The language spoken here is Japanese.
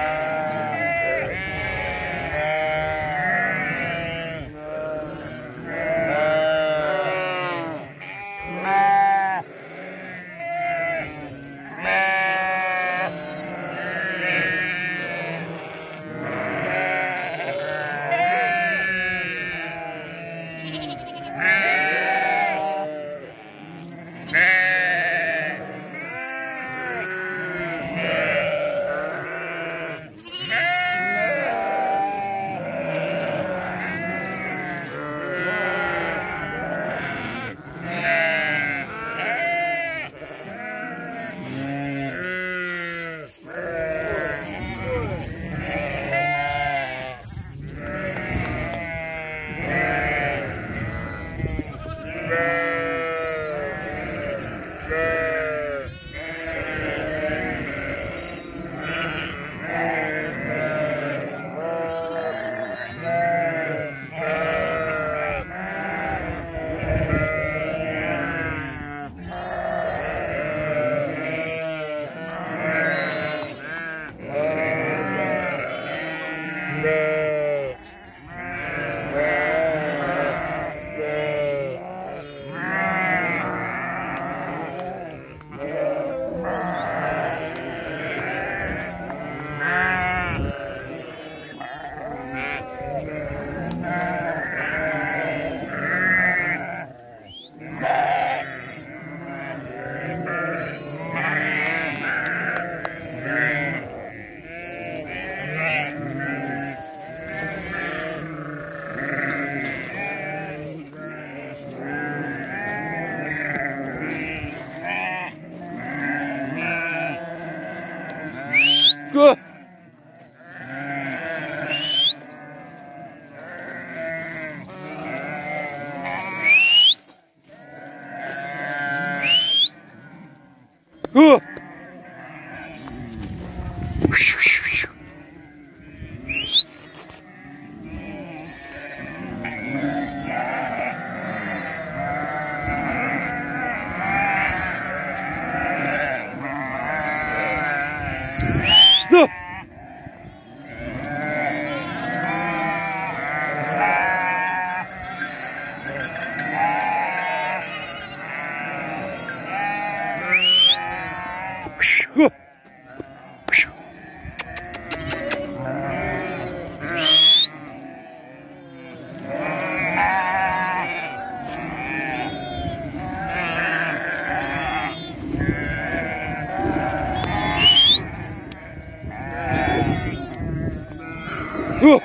Yeah. Good. Good. うわうわっ